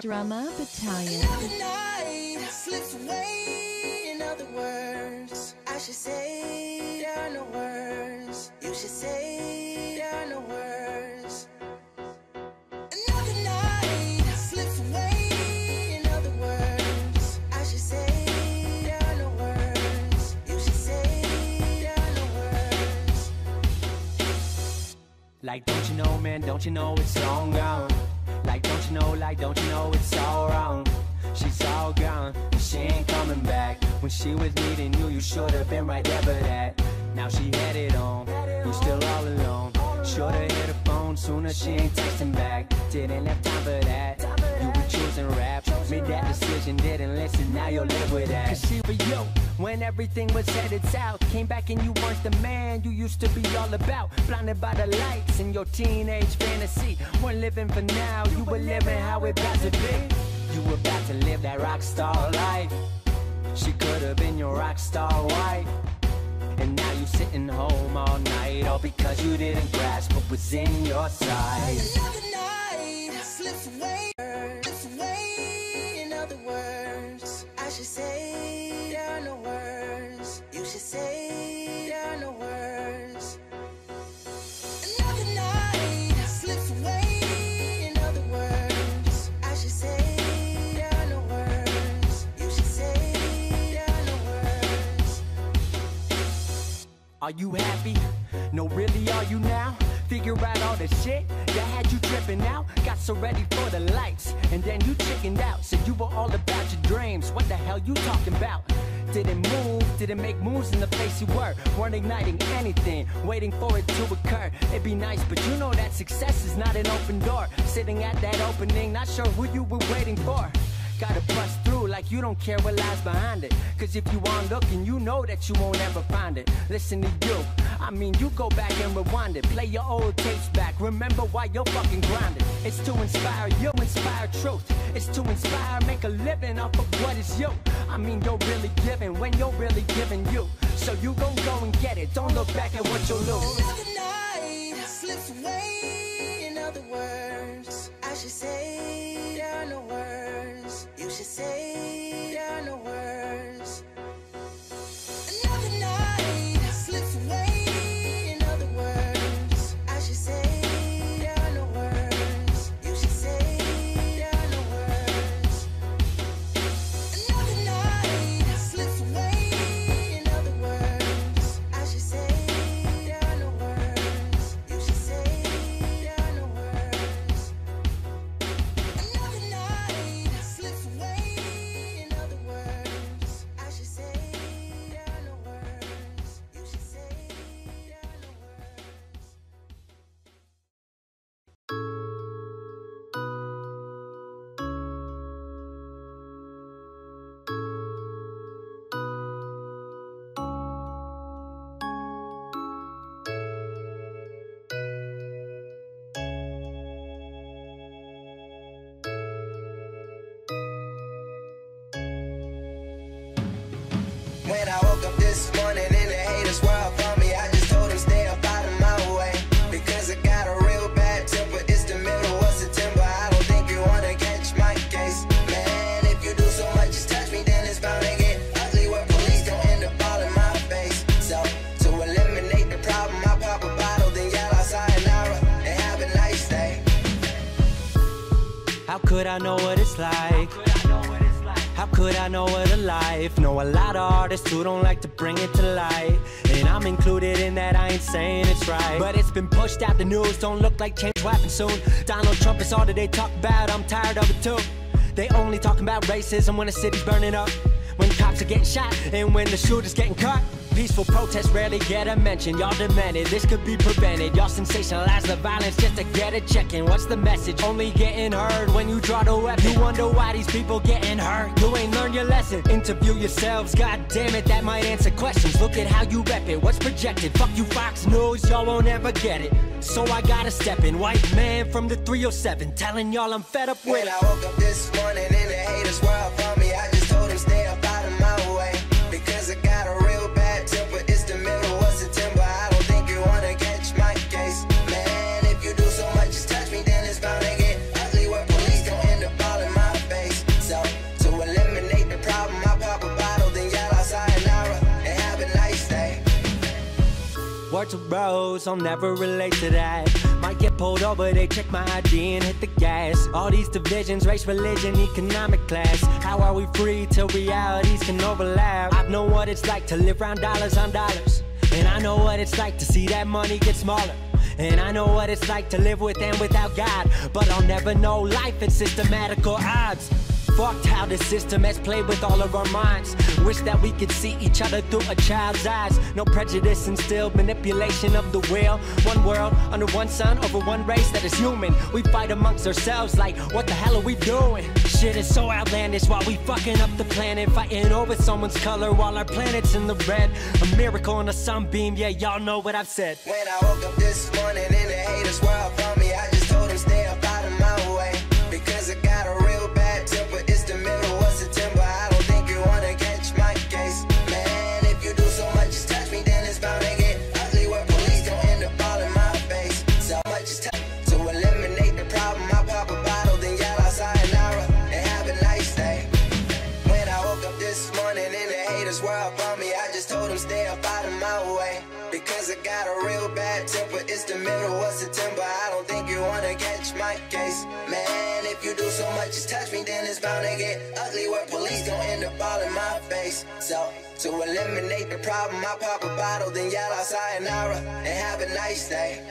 Drama Battalion. Night slips away. In other words, I should say should say there are no words. Like, don't you know, man, don't you know it's long gone? Like, don't you know, like, don't you know it's all wrong? She's all gone, she ain't coming back. When she was needing you, you should have been right there for that. Now she headed on, still all alone. Should have hit the phone sooner, she ain't texting back. Didn't have time for that. You were choosing rap, made that decision, didn't listen, now you'll live with that. Cause she was you when everything was headed south. Came back and you weren't the man you used to be all about. Blinded by the lights in your teenage fantasy. Weren't living for now, you were living how it about to be. You were about to live that rock star life. She could have been your rock star wife. And now you're sitting home all night, all because you didn't grasp what was in your sight. Another night slips away, Are you happy? No, really, are you now? Figure out all the shit that had you tripping out. Got so ready for the lights, and then you chickened out. Said you were all about your dreams. What the hell you talking about? Didn't move, didn't make moves in the place you were. Weren't igniting anything, waiting for it to occur. It'd be nice, but you know that success is not an open door. Sitting at that opening, not sure who you were waiting for. Gotta bust through like you don't care what lies behind it. Cause if you aren't looking, you know that you won't ever find it. Listen to you, I mean, you go back and rewind it. Play your old tapes back, remember why you're fucking grinding. It's to inspire you, inspire truth. It's to inspire, make a living off of what is you. I mean, you're really giving when you're really giving you. So you gon' go and get it, don't look back at what you'll lose. Could I know what it's like? How could I know what a life? Know a lot of artists who don't like to bring it to light. And I'm included in that, I ain't saying it's right. But it's been pushed out the news, don't look like change will happen soon. Donald Trump is all that they talk about, I'm tired of it too. They only talking about racism when the city's burning up. When cops are getting shot and when the shooter's getting caught. Peaceful protests rarely get a mention. Y'all demanded this could be prevented. Y'all sensationalize the violence just to get a check in. What's the message? Only getting heard when you draw the weapon. You wonder why these people getting hurt. You ain't learned your lesson. Interview yourselves. God damn it, that might answer questions. Look at how you rep it. What's projected? Fuck you, Fox News. Y'all won't ever get it. So I gotta step in. White man from the 307. Telling y'all I'm fed up with When it. I woke up this morning and the haters were me, I just told them stay up out of my way. Because I got a Bros, I'll never relate to that. Might get pulled over, they check my ID and hit the gas. All these divisions, race, religion, economic class. How are we free till realities can overlap? I know what it's like to live round dollars on dollars. And I know what it's like to see that money get smaller. And I know what it's like to live with and without God. But I'll never know life at systematical odds. Fucked how the system has played with all of our minds. Wish that we could see each other through a child's eyes. No prejudice instilled, manipulation of the will. One world, under one sun, over one race that is human. We fight amongst ourselves like, what the hell are we doing? Shit is so outlandish while we fucking up the planet. Fighting over someone's color while our planet's in the red. A miracle on a sunbeam, yeah, y'all know what I've said. When I woke up this morning and the haters were my way. Because I got a real bad temper. It's the middle of September. I don't think you wanna catch my case. Man, if you do so much as touch me, then it's bound to get ugly where police gon' end up all in my face. So, to eliminate the problem, I pop a bottle, then yell out sayonara and have a nice day.